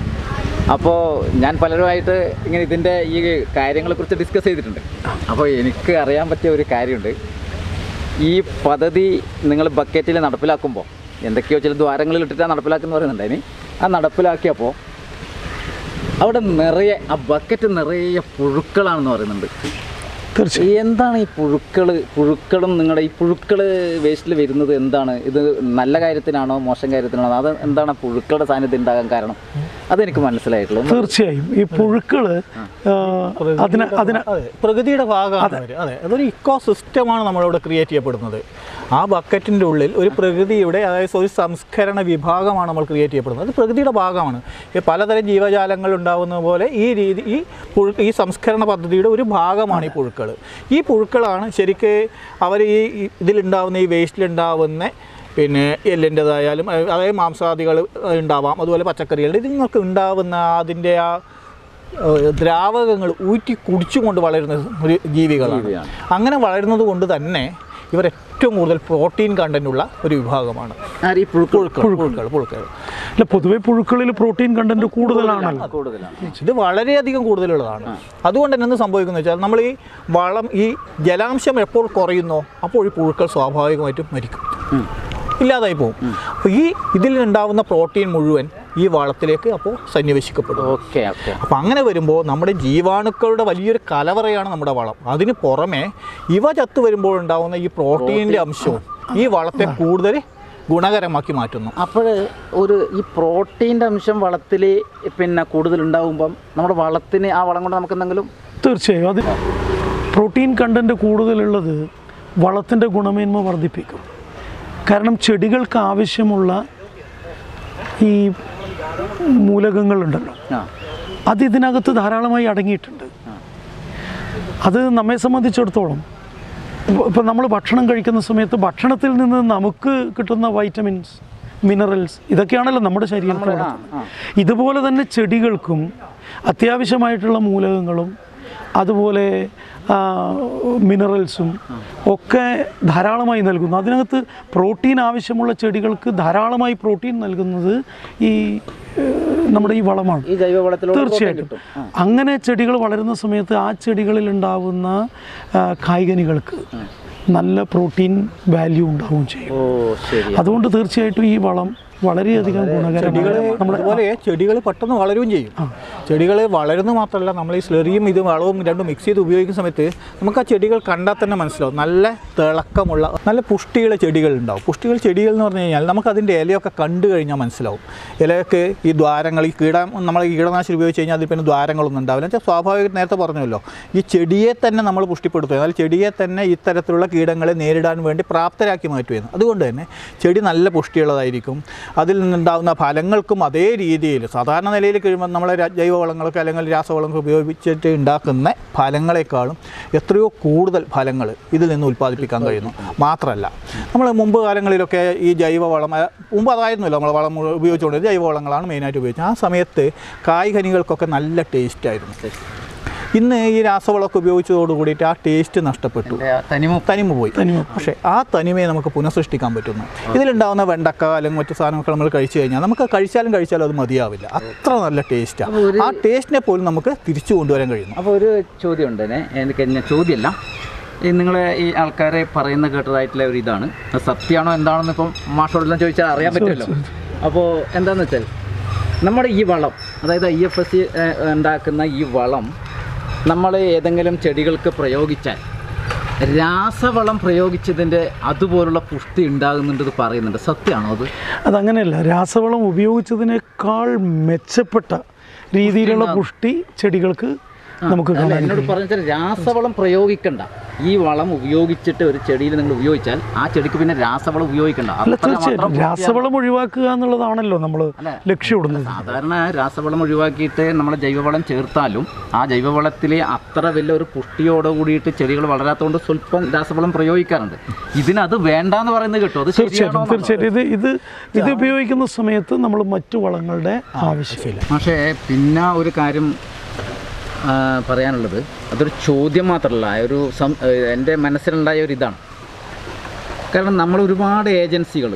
അപ്പോൾ ഞാൻ പലരുമായിട്ട് ഇങ്ങനെ ഇതിന്റെ ഈ കാര്യങ്ങളെ കുറിച്ച് ഡിസ്കസ് ചെയ്തിട്ടുണ്ട്. അപ്പോൾ എനിക്ക് അറിയാൻ പറ്റിയ ഒരു കാര്യമുണ്ട്. ഈ പദ്ധതി നിങ്ങൾ ബക്കറ്റിൽ നടപ്പിലാക്കുമ്പോൾ എന്തൊക്കെയോ ചില ദ്വാരങ്ങളിൽ ഇട്ടിട്ടാണ് നടപ്പിലാക്കുന്ന പറയുന്നുണ്ട്. ഇനി ആ നടപ്പിലാക്കിയപ്പോൾ അവിടെ നിറയെ ആ ബക്കറ്റ് നിറയെ പുഴുക്കളാണെന്ന് പറയുന്നുണ്ട്. തീർച്ചയായും. എന്താണ് ഈ പുഴുക്കൾ പുഴുക്കളും നിങ്ങളുടെ ഈ പുഴുക്കൾ വേസ്റ്റിൽ വരുന്നത് എന്താണ്? ഇത് നല്ല കാര്യത്തിനാണോ മോശം കാര്യത്തിനാണോ? അത് എന്താണ് പുഴുക്കളുടെ സാന്നിധ്യം ഉണ്ടാകാൻ കാരണം? അതെനിക്ക് മനസ്സിലായിട്ടുള്ളത്. തീർച്ചയായും. ഈ പുഴുക്കൾ ആ, അതിന് അതിന് പ്രകൃതിയുടെ ഭാഗമാണ് അതെ. അതൊരു ഇക്കോ സിസ്റ്റമാണ് നമ്മളിവിടെ ക്രിയേറ്റ് ചെയ്യപ്പെടുന്നത്. ആ ബക്കറ്റിന്റെ ഉള്ളിൽ ഒരു പ്രകൃതിയുടെ അതായത് ഒരു സംസ്കരണ വിഭാഗമാണ് നമ്മൾ ക്രിയേറ്റ് ചെയ്യപ്പെടുന്നത്. അത് പ്രകൃതിയുടെ ഭാഗമാണ്. പലതരം ജീവജാലങ്ങൾ ഉണ്ടാകുന്ന പോലെ ഈ രീതി ഈ പുഴു ഈ സംസ്കരണ പദ്ധതിയുടെ ഒരു ഭാഗമാണ് ഈ പുഴുക്കൾ. ഈ പുഴുക്കളാണ് ശരിക്ക് അവർ ഈ ഇതിലുണ്ടാവുന്ന ഈ വേസ്റ്റിലുണ്ടാവുന്ന പിന്നെ എല്ലിന്റെതായാലും അതായത് മാംസാദികൾ ഉണ്ടാവാം അതുപോലെ പച്ചക്കറികളുടെ ഇതിൽ നിന്നൊക്കെ ഉണ്ടാവുന്ന അതിന്റെ ആ ദ്രാവകങ്ങൾ ഊറ്റി കുടിച്ചുകൊണ്ട് വളരുന്ന ഒരു ജീവികളാണ്. അങ്ങനെ വളരുന്നത് കൊണ്ട് തന്നെ ഇവർ ഏറ്റവും കൂടുതൽ പ്രോട്ടീൻ കണ്ടന്റുള്ള ഒരു വിഭാഗമാണ്. പുഴുക്കൾ? പുഴുക്കൾ പുഴുക്കൾ പുഴുക്കൾ. അല്ല പൊതുവെ പുഴുക്കളിൽ പ്രോട്ടീൻ കണ്ടന്റ് കൂടുതലാണ്. ഇത് വളരെയധികം കൂടുതലുള്ളതാണ്. അതുകൊണ്ട് തന്നെ എന്ത് സംഭവിക്കുന്നു വെച്ചാൽ നമ്മൾ ഈ വളം ഈ ജലാംശം എപ്പോൾ കുറയുന്നോ അപ്പോൾ ഈ പുഴുക്കൾ സ്വാഭാവികമായിട്ടും മരിക്കും. ഇല്ലാതായി പോകും അപ്പോൾ ഈ ഇതിൽ ഉണ്ടാവുന്ന പ്രോട്ടീൻ മുഴുവൻ ഈ വളത്തിലേക്ക് അപ്പോൾ സന്നിവേശിക്കപ്പെടും. Okay okay. അപ്പോൾ അങ്ങനെ വരുമ്പോൾ നമ്മുടെ ജീവാണുക്കളുടെ വലിയൊരു കലവറയാണ് നമ്മുടെ വളം. അതിന് പുറമെ ഇവ ചത്തു വരുമ്പോൾ ഉണ്ടാകുന്ന ഈ പ്രോട്ടീനിന്റെ അംശവും ഈ വളത്തെ കൂടുതൽ ഗുണകരമാക്കി മാറ്റുന്നു. അപ്പോൾ ഒരു ഈ പ്രോട്ടീന്റെ അംശം വളത്തിൽ പിന്നെ കൂടുതൽ ഉണ്ടാകുമ്പം നമ്മുടെ വളത്തിന് ആ വളം കൊണ്ട് നമുക്ക് എന്തെങ്കിലും തീർച്ചയായും. അത് പ്രോട്ടീൻ കണ്ടന്റ് കൂടുതലുള്ളത് വളത്തിന്റെ ഗുണമേന്മ വർദ്ധിപ്പിക്കും. കാരണം ചെടികൾക്ക് ആവശ്യമുള്ള ഈ മൂലകങ്ങളുണ്ടല്ലോ. അത് ഇതിനകത്ത് ധാരാളമായി അടങ്ങിയിട്ടുണ്ട്. അത് നമ്മെ സംബന്ധിച്ചിടത്തോളം ഇപ്പം നമ്മൾ ഭക്ഷണം കഴിക്കുന്ന സമയത്ത് ഭക്ഷണത്തിൽ നിന്ന് നമുക്ക് കിട്ടുന്ന വൈറ്റമിൻസ് മിനറൽസ് ഇതൊക്കെയാണല്ലോ നമ്മുടെ ശരീരത്തിൽ ഇതുപോലെ തന്നെ ചെടികൾക്കും അത്യാവശ്യമായിട്ടുള്ള മൂലകങ്ങളും അതുപോലെ മിനറൽസും ഒക്കെ ധാരാളമായി നൽകുന്നു. അതിനകത്ത് പ്രോട്ടീൻ ആവശ്യമുള്ള ചെടികൾക്ക് ധാരാളമായി പ്രോട്ടീൻ നൽകുന്നത് ഈ നമ്മുടെ ഈ വളമാണ്. തീർച്ചയായിട്ടും. അങ്ങനെ ചെടികൾ വളരുന്ന സമയത്ത് ആ ചെടികളിൽ ഉണ്ടാവുന്ന കായികനികൾക്ക് നല്ല പ്രോട്ടീൻ വാല്യൂ ഉണ്ടാവുകയും ചെയ്യും. അതുകൊണ്ട് തീർച്ചയായിട്ടും ഈ വളം വളരെയധികം ഗുണകരമാണ് ചെടികൾ നമ്മുടെ അതുപോലെ ചെടികൾ പെട്ടെന്ന് വളരുകയും ചെയ്യും. ചെടികൾ വളരുന്ന മാത്രമല്ല നമ്മൾ ഈ സ്ലെറിയും ഇതും വളവും രണ്ടും മിക്സ് ചെയ്ത് ഉപയോഗിക്കുന്ന സമയത്ത് നമുക്ക് ആ ചെടികൾ കണ്ടാൽ തന്നെ മനസ്സിലാവും. നല്ല തിളക്കമുള്ള നല്ല പുഷ്ടിയുള്ള ചെടികൾ ഉണ്ടാവും. പുഷ്ടികൾ ചെടികൾ എന്ന് പറഞ്ഞു കഴിഞ്ഞാൽ നമുക്ക് അതിന്റെ ഇലയൊക്കെ കണ്ടു കഴിഞ്ഞാൽ മനസ്സിലാവും. ഇലയൊക്കെ ഈ ദ്വാരങ്ങൾ ഈ കീട നമ്മൾ ഈ കീടനാശിനി ഉപയോഗിച്ച് കഴിഞ്ഞാൽ അതിൽ പിന്നെ ദ്വാരങ്ങളൊന്നും ഉണ്ടാവില്ല. വെച്ചാൽ സ്വാഭാവിക നേരത്തെ പറഞ്ഞല്ലോ ഈ ചെടിയെ തന്നെ നമ്മൾ പുഷ്ടിപ്പെടുത്തുക എന്നാൽ ചെടിയെ തന്നെ ഇത്തരത്തിലുള്ള കീടങ്ങളെ നേരിടാൻ വേണ്ടി പ്രാപ്തരാക്കി മാറ്റുകയാണ് അതുകൊണ്ട് തന്നെ ചെടി നല്ല പുഷ്ടിയുള്ളതായിരിക്കും. അതിൽ നിന്നുണ്ടാകുന്ന ഫലങ്ങൾക്കും അതേ രീതിയിൽ സാധാരണ നിലയിൽ കഴിയുമ്പോൾ നമ്മളെ ജൈവ ജൈവവളങ്ങളൊക്കെ അല്ലെങ്കിൽ രാസവളങ്ങൾ ഉപയോഗിച്ചിട്ട് ഉണ്ടാക്കുന്ന ഫലങ്ങളെക്കാളും എത്രയോ കൂടുതൽ ഫലങ്ങൾ ഇതിൽ നിന്ന് ഉൽപ്പാദിപ്പിക്കാൻ കഴിയുന്നു. മാത്രമല്ല നമ്മൾ മുമ്പ് കാലങ്ങളിലൊക്കെ ഈ ജൈവവളം വളം മുമ്പ് അതായിരുന്നല്ലോ നമ്മൾ വളം ഉപയോഗിച്ചുകൊണ്ട് ജൈവവളങ്ങളാണ് മെയിനായിട്ട് ഉപയോഗിച്ചത്. ആ സമയത്ത് കായ്കനികൾക്കൊക്കെ നല്ല ടേസ്റ്റ് ആയിരുന്നു. ഇന്ന് ഈ രാസവളമൊക്കെ ഉപയോഗിച്ചതോട് കൂടിയിട്ട് ആ ടേസ്റ്റ് നഷ്ടപ്പെട്ടു. തനിമ തനിമ പോയി. തനിമ. പക്ഷേ ആ തനിമയെ നമുക്ക് പുനഃസൃഷ്ടിക്കാൻ പറ്റുന്നു. ഇതിലുണ്ടാകുന്ന വെണ്ടക്ക അല്ലെങ്കിൽ മറ്റു സാധനങ്ങളൊക്കെ നമ്മൾ കഴിച്ചു കഴിഞ്ഞാൽ നമുക്ക് കഴിച്ചാലും കഴിച്ചാലും അത് മതിയാവില്ല. അത്ര നല്ല ടേസ്റ്റാണ് ആ. ടേസ്റ്റിനെ പോലും നമുക്ക് തിരിച്ചു കൊണ്ടുവരാൻ കഴിയുന്നു. അപ്പോൾ ഒരു ചോദ്യം ഉണ്ട് എനിക്ക് ചോദ്യമല്ല. ഈ നിങ്ങളെ ഈ ആൾക്കാരെ പറയുന്ന കേട്ടതായിട്ടുള്ള ഒരു ഇതാണ്. സത്യമാണോ എന്താണെന്ന് ഇപ്പം മാഷോടെല്ലാം ചോദിച്ചാൽ അറിയാൻ പറ്റുമല്ലോ. അപ്പോൾ എന്താണെന്ന് വെച്ചാൽ നമ്മുടെ ഈ വളം അതായത് ഐ എഫ് എസ് സി ഉണ്ടാക്കുന്ന ഈ വളം നമ്മൾ ഏതെങ്കിലും ചെടികൾക്ക് പ്രയോഗിച്ചാൽ രാസവളം പ്രയോഗിച്ചതിന്റെ അതുപോലുള്ള പുഷ്ടി ഉണ്ടാകുന്നുണ്ടത് പറയുന്നുണ്ട്. സത്യമാണോ അത്? അതങ്ങനെയല്ല. രാസവളം ഉപയോഗിച്ചതിനേക്കാൾ മെച്ചപ്പെട്ട രീതിയിലുള്ള പുഷ്ടി ചെടികൾക്ക് നമുക്ക് എന്നോട് പറഞ്ഞാൽ രാസവളം പ്രയോഗിക്കണ്ട. ഈ വളം ഉപയോഗിച്ചിട്ട് ഒരു ചെടിയിൽ നിങ്ങൾ ഉപയോഗിച്ചാൽ ആ ചെടിക്ക് പിന്നെ രാസവളം ഉപയോഗിക്കണ്ട. തീർച്ചയായിട്ടും. രാസവളം ഒഴിവാക്കുക എന്നുള്ളതാണല്ലോ നമ്മൾ ലക്ഷ്യമിടുന്നത് സാധാരണ രാസവളം ഒഴിവാക്കിയിട്ട് നമ്മൾ ജൈവവളം ചേർത്താലും ആ ജൈവവളത്തിലെ അത്ര വലിയ ഒരു പുഷ്ടിയോട് കൂടിയിട്ട് ചെടികൾ വളരാത്തതുകൊണ്ട് സ്വല്പം രാസവളം പ്രയോഗിക്കാറുണ്ട്. ഇതിനത് വേണ്ടാന്ന് പറയുന്നത് കേട്ടോ. അത് തീർച്ചയായിട്ടും തീർച്ചയായിട്ടും. ഇത് ഇത് ഇത് ഉപയോഗിക്കുന്ന സമയത്ത് നമ്മൾ മറ്റു വളങ്ങളുടെ ആവശ്യമില്ല. പക്ഷേ പിന്നെ ഒരു കാര്യം പറയാനുള്ളത്. അതൊരു ചോദ്യം മാത്രമല്ല ഒരു സം എന്റെ മനസ്സിലുണ്ടായ ഒരു ഇതാണ്. കാരണം നമ്മൾ ഒരുപാട് ഏജൻസികൾ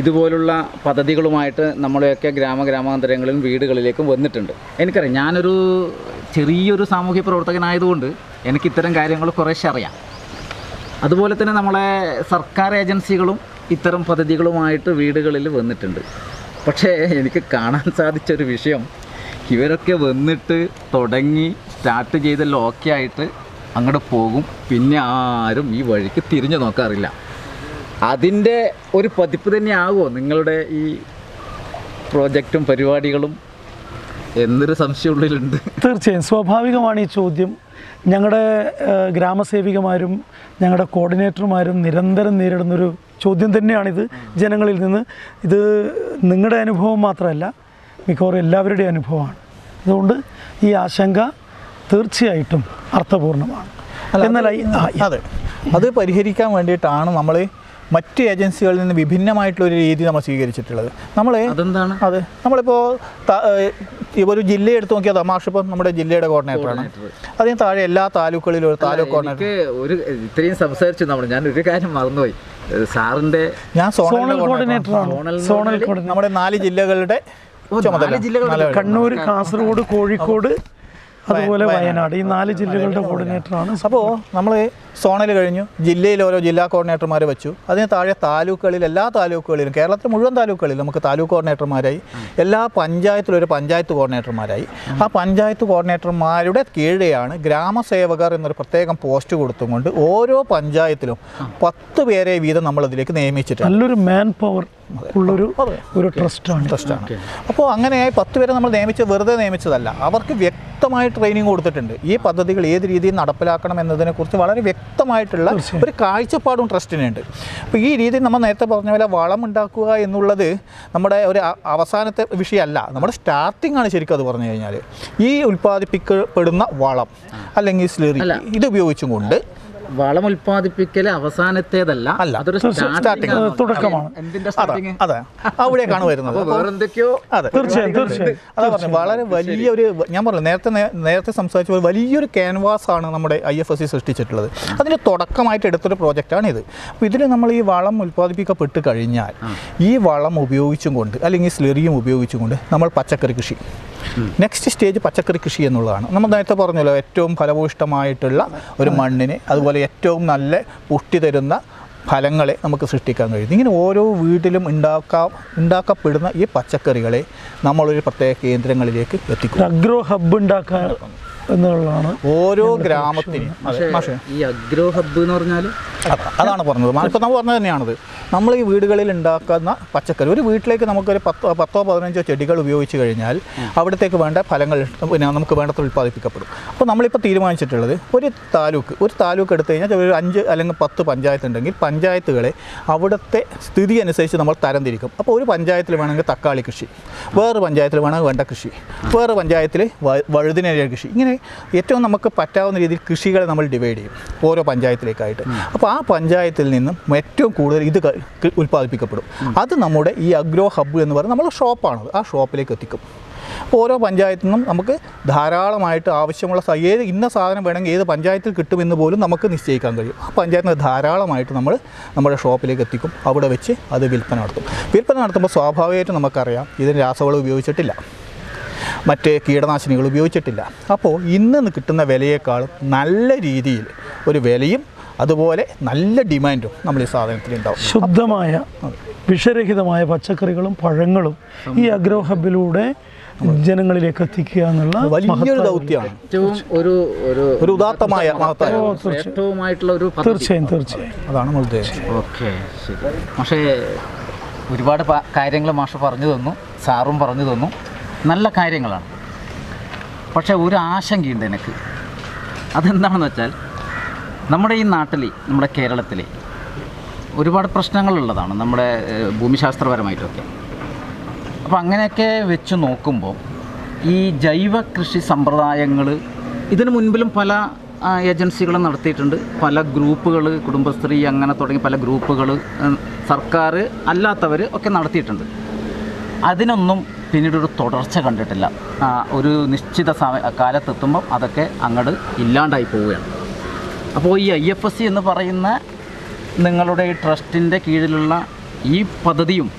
ഇതുപോലുള്ള പദ്ധതികളുമായിട്ട് നമ്മളെയൊക്കെ ഗ്രാമ ഗ്രാമാന്തരങ്ങളിലും വീടുകളിലേക്കും വന്നിട്ടുണ്ട്. എനിക്കറിയാം ഞാനൊരു ചെറിയൊരു സാമൂഹ്യ പ്രവർത്തകനായതുകൊണ്ട് എനിക്ക് ഇത്തരം കാര്യങ്ങൾ കുറേശ്ശെ അറിയാം. അതുപോലെ തന്നെ നമ്മളെ സർക്കാർ ഏജൻസികളും ഇത്തരം പദ്ധതികളുമായിട്ട് വീടുകളിൽ വന്നിട്ടുണ്ട്. പക്ഷേ എനിക്ക് കാണാൻ സാധിച്ച ഒരു വിഷയം ഇവരൊക്കെ വന്നിട്ട് തുടങ്ങി സ്റ്റാർട്ട് ചെയ്തെല്ലാം ഓക്കെ ആയിട്ട് അങ്ങോട്ട് പോകും. പിന്നെ ആരും ഈ വഴിക്ക് തിരിഞ്ഞു നോക്കാറില്ല. അതിന്റെ ഒരു പതിപ്പ് തന്നെ തന്നെയാകുമോ നിങ്ങളുടെ ഈ പ്രോജക്റ്റും പരിപാടികളും? എന്നൊരു സംശയം ഉള്ളിലുണ്ട്. തീർച്ചയായും. സ്വാഭാവികമാണ് ഈ ചോദ്യം. ഞങ്ങളുടെ ഗ്രാമസേവികമാരും ഞങ്ങളുടെ കോർഡിനേറ്റർമാരും നിരന്തരം നേരിടുന്നൊരു ചോദ്യം തന്നെയാണിത് ജനങ്ങളിൽ നിന്ന്. ഇത് നിങ്ങളുടെ അനുഭവം മാത്രമല്ല മിക്കവാറും എല്ലാവരുടെയും അനുഭവമാണ്. അതുകൊണ്ട് ഈ ആശങ്ക തീർച്ചയായിട്ടും അർത്ഥപൂർണമാണ് എന്നാൽ അതെ. അത് പരിഹരിക്കാൻ വേണ്ടിയിട്ടാണ് നമ്മൾ മറ്റ് ഏജൻസികളിൽ നിന്ന് വിഭിന്നമായിട്ടുള്ള ഒരു രീതി നമ്മൾ സ്വീകരിച്ചിട്ടുള്ളത്. നമ്മൾ അതെന്താണ്? അതെ. നമ്മളിപ്പോൾ ഒരു ജില്ല എടുത്ത് നോക്കിയാൽ തമാഷ ഇപ്പം നമ്മുടെ ജില്ലയുടെ കോർഡിനേറ്ററാണ്. അതിന് താഴെ എല്ലാ താലൂക്കുകളിലും ഒരു താലൂക്ക് കോർഡിനേറ്റർ. ഒരു ഇത്രയും സംസാരിച്ചു നമ്മൾ. ഞാൻ ഒരു കാര്യം മറന്നുപോയി. സാറിന്റെ ഞാൻ സോണൽ കോർഡിനേറ്ററാണ്. Zonal coordinator. നമ്മുടെ നാല് ജില്ലകളുടെ ചുമതല. നാല് കണ്ണൂർ കാസർഗോഡ് കോഴിക്കോട് അതുപോലെ വയനാട്. ഈ നാല് ജില്ലകളുടെ കോർഡിനേറ്ററാണ് അപ്പോൾ നമ്മൾ സോണൽ കഴിഞ്ഞു. ജില്ലയിൽ ഓരോ ജില്ലാ കോർഡിനേറ്റർമാരെ വെച്ചു. അതിന് താഴെ താലൂക്കുകളിൽ എല്ലാ താലൂക്കുകളിലും കേരളത്തിലെ മുഴുവൻ താലൂക്കുകളിലും നമുക്ക് താലൂക്ക് കോർഡിനേറ്റർമാരായി എല്ലാ പഞ്ചായത്തിലും ഒരു പഞ്ചായത്ത് കോർഡിനേറ്റർമാരായി. ആ പഞ്ചായത്ത് കോർഡിനേറ്റർമാരുടെ കീഴെയാണ് ഗ്രാമസേവകർ എന്നൊരു പ്രത്യേകം പോസ്റ്റ് കൊടുത്തുകൊണ്ട് ഓരോ പഞ്ചായത്തിലും പത്ത് പേരെ വീതം നമ്മൾ അതിലേക്ക് നിയമിച്ചിട്ടുണ്ട്. നല്ലൊരു മാൻ പവർ ഉള്ളൊരു. ഒരു ട്രസ്റ്റാണ് ട്രസ്റ്റാണ് അപ്പോൾ അങ്ങനെയായി പത്ത് പേരെ നമ്മൾ നിയമിച്ച് വെറുതെ നിയമിച്ചതല്ല. അവർക്ക് വ്യക്തമായി ട്രെയിനിങ് കൊടുത്തിട്ടുണ്ട്. ഈ പദ്ധതികൾ ഏത് രീതിയിൽ നടപ്പിലാക്കണം എന്നതിനെക്കുറിച്ച് വളരെ വ്യക്തമായിട്ടുള്ള ഒരു കാഴ്ചപ്പാടും ട്രസ്റ്റിനുണ്ട് അപ്പോൾ ഈ രീതിയിൽ നമ്മൾ നേരത്തെ പറഞ്ഞ പോലെ വളം ഉണ്ടാക്കുക എന്നുള്ളത് നമ്മുടെ ഒരു അവസാനത്തെ വിഷയമല്ല. നമ്മുടെ സ്റ്റാർട്ടിംഗ് ആണ് ശരിക്കും അത് പറഞ്ഞു കഴിഞ്ഞാൽ ഈ ഉൽപ്പാദിപ്പിക്കപ്പെടുന്ന വളം അല്ലെങ്കിൽ സ്ലിറി. ഇത് ഉപയോഗിച്ചും കൊണ്ട് വളം ഉൽപ്പാദിപ്പിക്കൽ അവസാനത്തേതല്ല. അല്ല. അതൊരു. തുടക്കമാണ്. എന്തിന്റെ അതെ അതെ. അവിടേക്കാണ് വരുന്നത്. അപ്പോൾ വേറെന്തൊക്കെയോ അതെ തീർച്ചയായും തീർച്ചയായും. അതാ പറഞ്ഞു വളരെ വലിയൊരു ഞാൻ പറഞ്ഞു നേരത്തെ നേരത്തെ സംസാരിച്ച പോലെ വലിയൊരു ക്യാൻവാസ് ആണ് നമ്മുടെ ഐ എഫ് എസ് സി സൃഷ്ടിച്ചിട്ടുള്ളത്. അതിന്റെ തുടക്കമായിട്ട് എടുത്തൊരു പ്രോജക്റ്റാണ് ഇത്. അപ്പോൾ ഇതിൽ നമ്മൾ ഈ വളം ഉൽപ്പാദിപ്പിക്കപ്പെട്ട് കഴിഞ്ഞാൽ ഈ വളം ഉപയോഗിച്ചും കൊണ്ട് അല്ലെങ്കിൽ സ്ലെറിയും ഉപയോഗിച്ചും കൊണ്ട് നമ്മൾ പച്ചക്കറി കൃഷി. നെക്സ്റ്റ് സ്റ്റേജ് പച്ചക്കറി കൃഷി എന്നുള്ളതാണ്. നമ്മൾ നേരത്തെ പറഞ്ഞല്ലോ ഏറ്റവും ഫലഭൂഷ്ടമായിട്ടുള്ള ഒരു മണ്ണിന് അതുപോലെ ഏറ്റവും നല്ല പുഷ്ടി തരുന്ന ഫലങ്ങളെ നമുക്ക് സൃഷ്ടിക്കാൻ കഴിയും. ഇങ്ങനെ ഓരോ വീട്ടിലും ഉണ്ടാക്കാം ഉണ്ടാക്കപ്പെടുന്ന ഈ പച്ചക്കറികളെ നമ്മളൊരു പ്രത്യേക കേന്ദ്രങ്ങളിലേക്ക് എത്തിക്കും. അഗ്രോ ഹബ്ബ് ഉണ്ടാക്കുക എന്നുള്ളതാണ് ഓരോ ഗ്രാമത്തിനും. ഈ അഗ്രോ ഹബ്ബ് എന്ന് പറഞ്ഞാൽ അതാണ് പറഞ്ഞത്. ഇപ്പോൾ നമ്മൾ പറഞ്ഞത് തന്നെയാണത്. നമ്മൾ ഈ വീടുകളിൽ ഉണ്ടാക്കുന്ന പച്ചക്കറി ഒരു വീട്ടിലേക്ക് നമുക്കൊരു പത്തോ പത്തോ പതിനഞ്ചോ ചെടികൾ ഉപയോഗിച്ച് കഴിഞ്ഞാൽ അവിടത്തേക്ക് വേണ്ട ഫലങ്ങൾ പിന്നെ നമുക്ക് വേണ്ടത്ര ഉൽപ്പാദിപ്പിക്കപ്പെടും. അപ്പോൾ നമ്മളിപ്പോൾ തീരുമാനിച്ചിട്ടുള്ളത് ഒരു താലൂക്ക് ഒരു താലൂക്ക് എടുത്തു കഴിഞ്ഞാൽ ഒരു അഞ്ച് അല്ലെങ്കിൽ പത്ത് പഞ്ചായത്ത് ഉണ്ടെങ്കിൽ പഞ്ചായത്തുകളെ അവിടുത്തെ സ്ഥിതി അനുസരിച്ച് നമ്മൾ തരംതിരിക്കും. അപ്പോൾ ഒരു പഞ്ചായത്തിൽ വേണമെങ്കിൽ തക്കാളി കൃഷി വേറൊരു പഞ്ചായത്തിൽ വേണമെങ്കിൽ വെണ്ട കൃഷി വേറെ പഞ്ചായത്തിൽ വഴുതിനേരിയ കൃഷി ഇങ്ങനെ ഏറ്റവും നമുക്ക് പറ്റാവുന്ന രീതിയിൽ കൃഷികളെ നമ്മൾ ഡിവൈഡ് ചെയ്യും ഓരോ പഞ്ചായത്തിലേക്കായിട്ട്. അപ്പോൾ ആ പഞ്ചായത്തിൽ നിന്നും ഏറ്റവും കൂടുതൽ ഇത് ഉൽപ്പാദിപ്പിക്കപ്പെടും. അത് നമ്മുടെ ഈ അഗ്രോ ഹബ്ബ് എന്ന് പറയുന്നത് നമ്മൾ ഷോപ്പാണത് ആ ഷോപ്പിലേക്ക് എത്തിക്കും. ഓരോ പഞ്ചായത്തു നിന്നും നമുക്ക് ധാരാളമായിട്ട് ആവശ്യമുള്ള ഏത് ഇന്ന സാധനം വേണമെങ്കിൽ ഏത് പഞ്ചായത്തിൽ കിട്ടുമെന്ന് പോലും നമുക്ക് നിശ്ചയിക്കാൻ കഴിയും. ആ പഞ്ചായത്തിൽ ധാരാളമായിട്ട് നമ്മൾ നമ്മുടെ ഷോപ്പിലേക്ക് എത്തിക്കും. അവിടെ വെച്ച് അത് വിൽപ്പന നടത്തും. വിൽപ്പന നടത്തുമ്പോൾ സ്വാഭാവികമായിട്ടും നമുക്കറിയാം ഇതിന് രാസവളം ഉപയോഗിച്ചിട്ടില്ല. മറ്റ് കീടനാശിനികൾ ഉപയോഗിച്ചിട്ടില്ല. അപ്പോൾ ഇന്ന് കിട്ടുന്ന വിലയേക്കാൾ നല്ല രീതിയിൽ ഒരു വിലയും അതുപോലെ നല്ല ഡിമാൻഡും നമ്മൾ ഈ സാധനത്തിൽ ഉണ്ടാവും. ശുദ്ധമായ വിഷരഹിതമായ പച്ചക്കറികളും പഴങ്ങളും ഈ അഗ്രോ ഹബിലൂടെ ജനങ്ങളിലേക്ക് എത്തിക്കുക എന്നുള്ള വലിയൊരു ദൗത്യമാണ് ഏറ്റവും ഒരു ഒരു ഒരു ഉദാത്തമായ ശ്രേഷ്ഠവുമായിട്ടുള്ള ഒരു തീർച്ചയായും തീർച്ചയായും. അതാണ് നമ്മൾ ഉദ്ദേശിച്ചത്. ഓക്കെ ശരി. പക്ഷേ ഒരുപാട് കാര്യങ്ങൾ മാഷ പറഞ്ഞു തന്നു. സാറും പറഞ്ഞു തന്നു. നല്ല കാര്യങ്ങളാണ്. പക്ഷേ ഒരു ആശങ്കയുണ്ട് എനിക്ക്. അതെന്താണെന്ന് വെച്ചാൽ നമ്മുടെ ഈ നാട്ടിൽ നമ്മുടെ കേരളത്തിൽ ഒരുപാട് പ്രശ്നങ്ങളുള്ളതാണ് നമ്മുടെ ഭൂമിശാസ്ത്രപരമായിട്ടൊക്കെ. അപ്പോൾ അങ്ങനെയൊക്കെ വെച്ച് നോക്കുമ്പോൾ ഈ ജൈവ കൃഷി സമ്പ്രദായങ്ങൾ ഇതിനു മുൻപിലും പല ഏജൻസികളും നടത്തിയിട്ടുണ്ട്. പല ഗ്രൂപ്പുകൾ കുടുംബശ്രീ അങ്ങനെ തുടങ്ങി പല ഗ്രൂപ്പുകൾ സർക്കാർ അല്ലാത്തവർ ഒക്കെ നടത്തിയിട്ടുണ്ട്. അതിനൊന്നും പിന്നീട് ഒരു തുടർച്ച കണ്ടിട്ടില്ല. ഒരു നിശ്ചിത സമയ കാലത്തെത്തുമ്പം അതൊക്കെ അങ്ങോട്ട് ഇല്ലാണ്ടായി പോവുകയാണ്. അപ്പോൾ ഈ ഐ എഫ് എസ് സി എന്ന് പറയുന്ന നിങ്ങളുടെ ഈ ട്രസ്റ്റിന്റെ കീഴിലുള്ള ഈ പദ്ധതിയും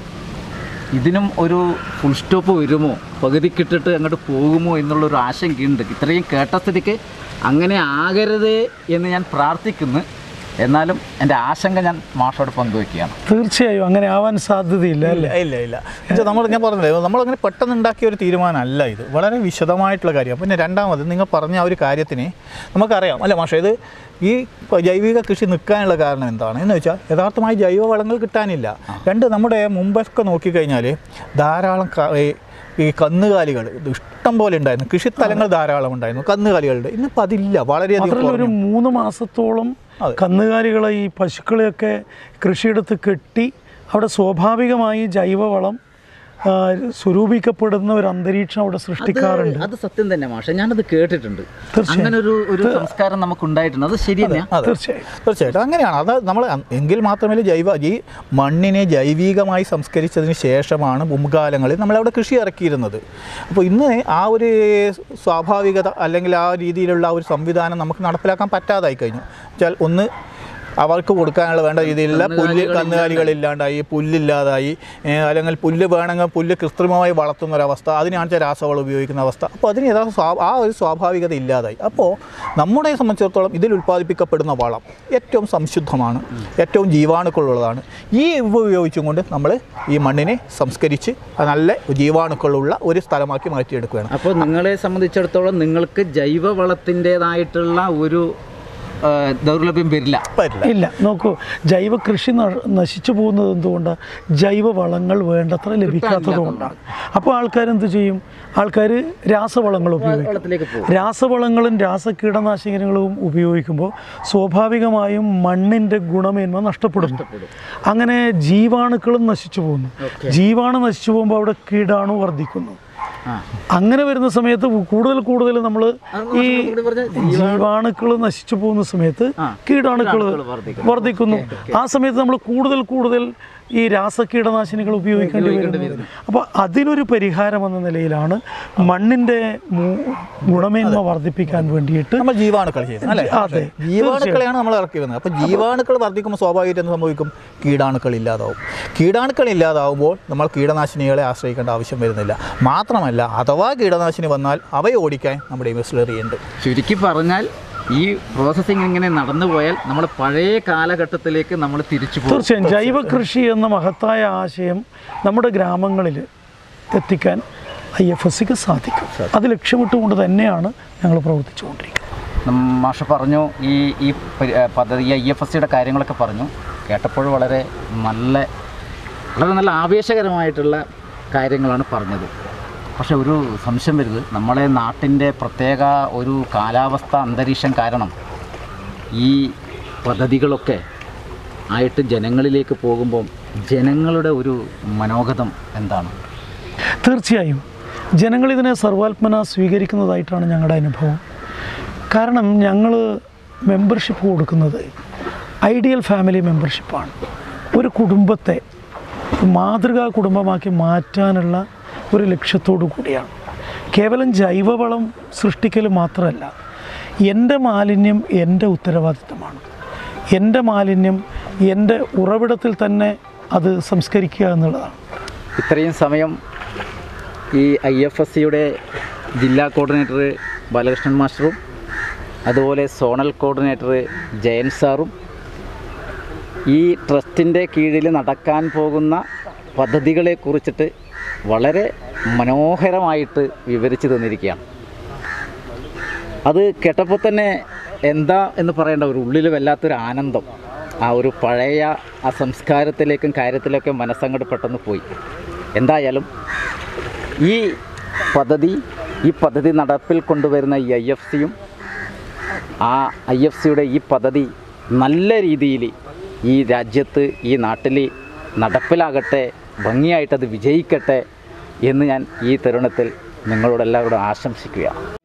ഇതിനും ഒരു ഫുൾ സ്റ്റോപ്പ് വരുമോ? പകുതി കിട്ടിട്ട് അങ്ങോട്ട് പോകുമോ എന്നുള്ളൊരു ആശങ്കയുണ്ട്. ഇത്രയും കേട്ട സ്ഥിതിക്ക് അങ്ങനെ ആകരുത് എന്ന് ഞാൻ പ്രാർത്ഥിക്കുന്നു. എന്നാലും എന്റെ ആശങ്ക ഞാൻ മാഷോട് പങ്കുവയ്ക്കുകയാണ്. തീർച്ചയായും അങ്ങനെ ആവാൻ സാധ്യതയില്ല അല്ലേ? ഇല്ല ഇല്ല. ഇല്ല നമ്മൾ ഞാൻ പറഞ്ഞില്ലേ നമ്മളങ്ങനെ പെട്ടെന്ന് ഉണ്ടാക്കിയ ഒരു തീരുമാനമല്ല ഇത്. വളരെ വിശദമായിട്ടുള്ള കാര്യം. പിന്നെ രണ്ടാമത് നിങ്ങൾ പറഞ്ഞ ആ ഒരു കാര്യത്തിന് നമുക്കറിയാം. അല്ല മാഷേ ഇത് ഈ ജൈവിക കൃഷി നിൽക്കാനുള്ള കാരണം എന്താണ്? എന്ന് വെച്ചാൽ യഥാർത്ഥമായി ജൈവവളങ്ങൾ കിട്ടാനില്ല. രണ്ട് നമ്മുടെ മുമ്പൊക്കെ നോക്കിക്കഴിഞ്ഞാൽ ധാരാളം ഈ- ഈ കന്നുകാലികൾ ഇത് ഇഷ്ടം പോലെ ഉണ്ടായിരുന്നു. കൃഷിസ്ഥലങ്ങൾ ധാരാളം ഉണ്ടായിരുന്നു. കന്നുകാലികളുടെ ഇന്നിപ്പോൾ അതില്ല വളരെയധികം ഒരു മൂന്ന് മാസത്തോളം. കന്നുകാലികളെ ഈ പശുക്കളെയൊക്കെ കൃഷിയിടത്ത് കെട്ടി അവിടെ സ്വാഭാവികമായി ജൈവവളം സ്വരൂപിക്കപ്പെടുന്ന ഒരു അന്തരീക്ഷം അവിടെ സൃഷ്ടിക്കാറുണ്ട്. അത് സത്യം തന്നെ മാഷെ ഞാനത് കേട്ടിട്ടുണ്ട്. അങ്ങനെ ഒരു ഒരു സംസ്കാരം നമുക്ക് ഉണ്ടായിട്ടുണ്ട് അത് ശരിയല്ല തീർച്ചയായും തീർച്ചയായിട്ടും. അങ്ങനെയാണ്. അത് നമ്മൾ എങ്കിൽ മാത്രമേ ജൈവ ഈ മണ്ണിനെ ജൈവികമായി സംസ്കരിച്ചതിന് ശേഷമാണ് മുൻകാലങ്ങളിൽ നമ്മളവിടെ കൃഷി ഇറക്കിയിരുന്നത്. അപ്പോൾ ഇന്ന് ആ ഒരു സ്വാഭാവികത അല്ലെങ്കിൽ ആ രീതിയിലുള്ള ആ ഒരു സംവിധാനം നമുക്ക് നടപ്പിലാക്കാൻ പറ്റാതായി കഴിഞ്ഞു വെച്ചാൽ ഒന്ന് അവർക്ക് കൊടുക്കാനുള്ള വേണ്ട രീതിയിലുള്ള പുല്ല് കന്നുകാലികളില്ലാണ്ടായി പുല്ലില്ലാതായി. അല്ലെങ്കിൽ പുല്ല് വേണമെങ്കിൽ പുല്ല് കൃത്രിമമായി വളർത്തുന്ന ഒരവസ്ഥ അതിനാണ് രാസവളം ഉപയോഗിക്കുന്ന അവസ്ഥ. അപ്പോൾ അതിന് യഥാർത്ഥ ആ ഒരു സ്വാഭാവികത ഇല്ലാതായി. അപ്പോൾ നമ്മുടെ സംബന്ധിച്ചിടത്തോളം ഇതിൽ ഉൽപ്പാദിപ്പിക്കപ്പെടുന്ന വളം ഏറ്റവും സംശുദ്ധമാണ് ഏറ്റവും ജീവാണുക്കളുള്ളതാണ്. ഈ ഇവ ഉപയോഗിച്ചും കൊണ്ട് നമ്മൾ ഈ മണ്ണിനെ സംസ്കരിച്ച് നല്ല ജീവാണുക്കളുള്ള ഒരു സ്ഥലമാക്കി മാറ്റിയെടുക്കുകയാണ്. അപ്പോൾ നിങ്ങളെ സംബന്ധിച്ചിടത്തോളം നിങ്ങൾക്ക് ജൈവ ജൈവവളത്തിന്റെതായിട്ടുള്ള ഒരു ദൗർലഭ്യം വരില്ല. ഇല്ല നോക്കൂ ജൈവ കൃഷി നശിച്ചു പോകുന്നത് എന്തുകൊണ്ടാണ് ജൈവ വളങ്ങൾ വേണ്ടത്ര ലഭിക്കാത്തതുകൊണ്ടാണ് അപ്പോൾ ആൾക്കാർ എന്ത് ചെയ്യും? ആൾക്കാർ രാസവളങ്ങൾ ഉപയോഗിക്കും. രാസവളങ്ങളും രാസ കീടനാശിനികളും ഉപയോഗിക്കുമ്പോൾ സ്വാഭാവികമായും മണ്ണിന്റെ ഗുണമേന്മ നഷ്ടപ്പെടുന്നു അങ്ങനെ ജീവാണുക്കളും നശിച്ചു പോകുന്നു. ജീവാണു നശിച്ചു പോകുമ്പോൾ അവിടെ കീടാണു വർദ്ധിക്കുന്നു. അങ്ങനെ വരുന്ന സമയത്ത് കൂടുതൽ കൂടുതൽ നമ്മൾ ഈ ജീവാണുക്കൾ നശിച്ചു പോകുന്ന സമയത്ത് കീടാണുക്കൾ. വർദ്ധിക്കുന്നു ആ സമയത്ത് നമ്മൾ കൂടുതൽ കൂടുതൽ ഈ രാസകീടനാശിനികൾ ഉപയോഗിക്കേണ്ടി വരുന്നത്. അപ്പോൾ അതിനൊരു പരിഹാരം എന്ന നിലയിലാണ് മണ്ണിന്റെ ഗുണമേന്മ വർദ്ധിപ്പിക്കാൻ വേണ്ടിയിട്ട് നമ്മൾ ജീവാണുക്കൾ ചെയ്യുന്നത് അല്ലേ? അതെ, ജീവാണുക്കളെയാണ് നമ്മൾ ഇറക്കി വരുന്നത്. അപ്പോൾ ജീവാണുക്കൾ വർദ്ധിക്കുമ്പോൾ സ്വാഭാവികമായിട്ട് എന്ത് സംഭവിക്കും? കീടാണുക്കൾ ഇല്ലാതാവും. കീടാണുക്കൾ ഇല്ലാതാവുമ്പോൾ നമ്മൾ കീടനാശിനികളെ ആശ്രയിക്കേണ്ട ആവശ്യം വരുന്നില്ല. മാത്രമല്ല അഥവാ കീടനാശിനി വന്നാൽ അവയെ ഓടിക്കാൻ നമ്മുടെ ഇൻവെസ്റ്ററി ഉണ്ട്. ചുരുക്കി പറഞ്ഞാൽ ഈ പ്രോസസ്സിങ് ഇങ്ങനെ നടന്നു പോയാൽ നമ്മൾ പഴയ കാലഘട്ടത്തിലേക്ക് നമ്മൾ തിരിച്ചു പോകും. തീർച്ചയായും. ജൈവ കൃഷി എന്ന മഹത്തായ ആശയം നമ്മുടെ ഗ്രാമങ്ങളിൽ എത്തിക്കാൻ ഐ എഫ് എസ് സിക്ക് സാധിക്കും. അത് ലക്ഷ്യമിട്ടുകൊണ്ട് തന്നെയാണ് ഞങ്ങൾ പ്രവർത്തിച്ചുകൊണ്ടിരിക്കുന്നത്. മാഷ മാഷ് പറഞ്ഞു ഈ ഈ പദ്ധതി ഐ എഫ് എസ് സിയുടെ കാര്യങ്ങളൊക്കെ പറഞ്ഞു. കേട്ടപ്പോൾ വളരെ നല്ല വളരെ നല്ല ആവേശകരമായിട്ടുള്ള കാര്യങ്ങളാണ് പറഞ്ഞത്. പക്ഷെ ഒരു സംശയം വരുന്നത് നമ്മളെ നാട്ടിന്റെ പ്രത്യേക ഒരു കാലാവസ്ഥ അന്തരീക്ഷം കാരണം ഈ പദ്ധതികളൊക്കെ ആയിട്ട് ജനങ്ങളിലേക്ക് പോകുമ്പോൾ ജനങ്ങളുടെ ഒരു മനോഗതം എന്താണ്? തീർച്ചയായും. ജനങ്ങൾ ഇതിനെ സർവാത്മന സ്വീകരിക്കുന്നതായിട്ടാണ് ഞങ്ങളുടെ അനുഭവം. കാരണം ഞങ്ങൾ മെമ്പർഷിപ്പ് കൊടുക്കുന്നത് ഐഡിയൽ ഫാമിലി മെമ്പർഷിപ്പാണ്. ഒരു കുടുംബത്തെ മാതൃകാ കുടുംബമാക്കി മാറ്റാനുള്ള ഒരു ലക്ഷ്യത്തോടു കൂടിയാണ്. കേവലം ജൈവവളം സൃഷ്ടിക്കൽ മാത്രമല്ല എന്റെ മാലിന്യം എന്റെ ഉത്തരവാദിത്തമാണ്. എന്റെ മാലിന്യം എന്റെ ഉറവിടത്തിൽ തന്നെ അത് സംസ്കരിക്കുക എന്നുള്ളതാണ്. ഇത്രയും സമയം ഈ ഐ എഫ് എസ് സിയുടെ ജില്ലാ കോർഡിനേറ്റർ ബാലകൃഷ്ണൻ മാസ്റ്ററും അതുപോലെ സോണൽ കോർഡിനേറ്റർ ജയൻ സാറും ഈ ട്രസ്റ്റിന്റെ കീഴിൽ നടക്കാൻ പോകുന്ന പദ്ധതികളെ കുറിച്ചിട്ട് വളരെ മനോഹരമായിട്ട് വിവരിച്ചു തന്നിരിക്കുകയാണ്. അത് കേട്ടപ്പോൾ തന്നെ എന്താ എന്ന് പറയേണ്ട ഒരു ഉള്ളിൽ വല്ലാത്തൊരു ആനന്ദം. ആ ഒരു പഴയ ആ സംസ്കാരത്തിലേക്കും കാര്യത്തിലേക്കും മനസ്സങ്ങോട്ട് പെട്ടെന്ന് പോയി. എന്തായാലും ഈ പദ്ധതി ഈ പദ്ധതി നടപ്പിൽ കൊണ്ടുവരുന്ന ഈ ഐ എഫ് സിയും ആ ഐ എഫ് സിയുടെ ഈ പദ്ധതി നല്ല രീതിയിൽ ഈ രാജ്യത്ത് ഈ നാട്ടിൽ നടപ്പിലാകട്ടെ ഭംഗിയായിട്ടത് വിജയിക്കട്ടെ എന്ന് ഞാൻ ഈ തരുണത്തിൽ നിങ്ങളോടെല്ലാവരോടും ആശംസിക്കുകയാണ്.